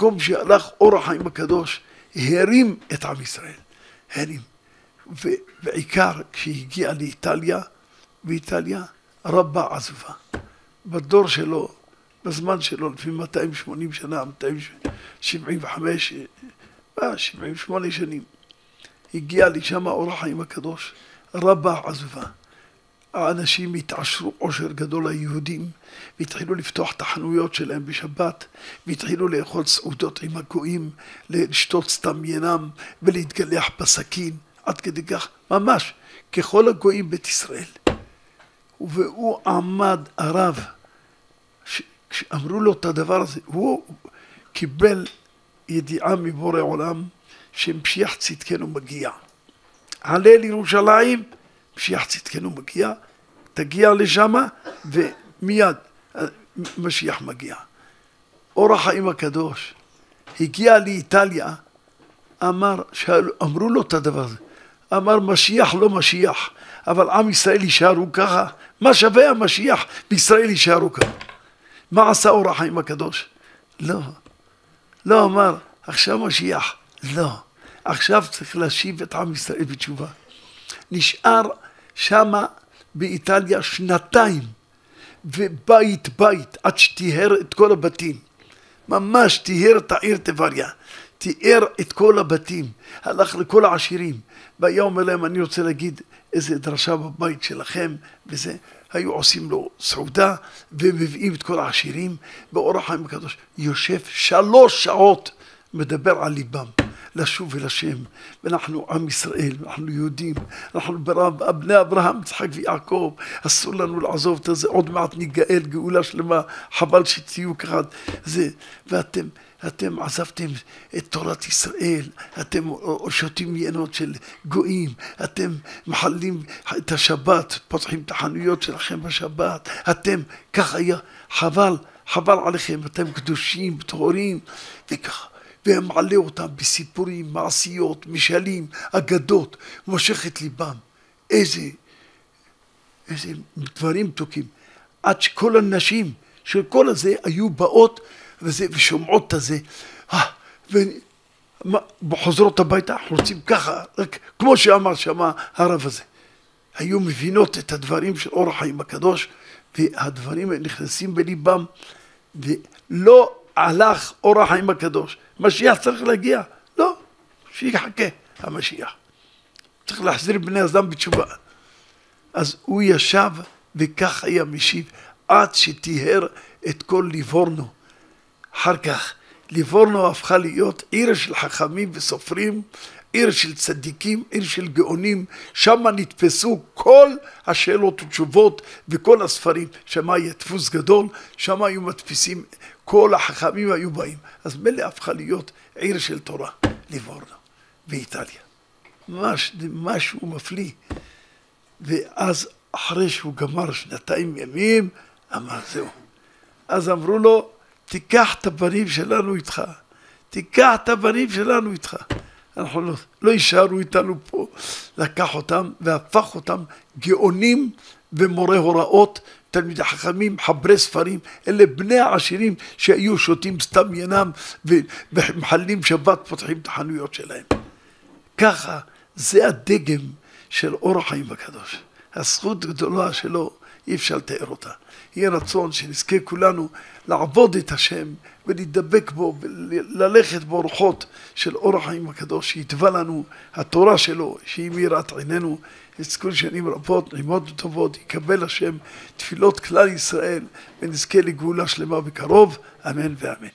מקום שהלך אור החיים הקדוש, הרים את עם ישראל, הרים. ובעיקר כשהגיע לאיטליה, באיטליה רבה עזובה. בדור שלו, בזמן שלו, לפי 280 שנה, 275, 78 שנים, הגיע לשם אור החיים הקדוש, רבה עזובה. האנשים התעשרו עושר גדול היהודים והתחילו לפתוח את החנויות שלהם בשבת והתחילו לאכול סעודות עם הגויים, לשתות סתם ינם ולהתגלח בסכין עד כדי כך, ממש, ככל הגויים בית ישראל. והוא עמד הרב, כשאמרו לו את הדבר הזה, הוא קיבל ידיעה מבורא עולם שמשיח צדקנו מגיע. עלה לירושלים, משיח צדקנו מגיע, תגיע לשמה ומיד משיח מגיע. אור החיים הקדוש הגיע לאיטליה, אמר, שאל, אמרו לו את הדבר הזה, אמר משיח לא משיח, אבל עם ישראל יישארו ככה, מה שווה המשיח וישראל יישארו ככה? מה עשה אור החיים הקדוש? לא, לא אמר, עכשיו משיח, לא, עכשיו צריך להשיב את עם ישראל בתשובה. נשאר שמה באיטליה שנתיים, ובית בית, עד שטיהר את כל הבתים. ממש טיהר את העיר טבריה, טיהר את כל הבתים, הלך לכל העשירים, והיה אומר להם, אני רוצה להגיד איזה דרשה בבית שלכם, וזה, היו עושים לו סעודה, ומביאים את כל העשירים, באורח חיים הקדוש, יושב שלוש שעות, מדבר על ליבם. לשוב אל השם, ואנחנו עם ישראל, אנחנו יהודים, אנחנו בני אברהם, יצחק ויעקב, אסור לנו לעזוב את זה, עוד מעט ניגאל גאולה שלמה, חבל שתהיו ככה, זה, ואתם אתם עזבתם את תורת ישראל, אתם שותים יינות של גויים, אתם מחללים את השבת, פותחים את החנויות שלכם בשבת, אתם, כך היה, חבל, חבל עליכם, אתם קדושים, טהורים, וככה. ומעלה אותם בסיפורים, מעשיות, משלים, אגדות, מושך את ליבם. איזה, איזה דברים מתוקים. עד שכל הנשים של כל הזה היו באות וזה, ושומעות את הזה, אה, וחוזרות הביתה, אנחנו רוצים ככה, רק כמו שאמר שמה הרב הזה. היו מבינות את הדברים של אור החיים הקדוש, והדברים נכנסים בליבם, ולא הלך אור החיים הקדוש. משיח צריך להגיע. לא, שיחכה המשיח. צריך להחזיר בני אדם בתשובה. אז הוא ישב וכך היה משיב עד שטיהר את כל ליבורנו. אחר כך ליבורנו הפכה להיות עיר של חכמים וסופרים, עיר של צדיקים, עיר של גאונים, שם נתפסו כל השאלות ותשובות וכל הספרים, שם היה דפוס גדול, שם היו מדפיסים, כל החכמים היו באים. אז מילא הפכה להיות עיר של תורה, ליבורנו, באיטליה. ממש, משהו מפליא. ואז אחרי שהוא גמר שנתיים ימים, אמר זהו. אז אמרו לו, תיקח את הבנים שלנו איתך. תיקח את הבנים שלנו איתך. אנחנו לא, לא יישארו איתנו פה. לקח אותם והפך אותם גאונים ומורי הוראות, תלמידי חכמים, מחברי ספרים, אלה בני העשירים שהיו שותים סתם ינם ומחללים שבת, פותחים את החנויות שלהם. ככה, זה הדגם של אור החיים הקדוש. הזכות הגדולה שלו, אי אפשר לתאר אותה. יהיה רצון שנזכה כולנו לעבוד את השם ולהידבק בו וללכת באורחות של אור החיים הקדוש, שיתבע לנו התורה שלו, שהיא מיראת עינינו, יזכו שנים רבות, נעימות וטובות, יקבל השם תפילות כלל ישראל ונזכה לגאולה שלמה בקרוב, אמן ואמן.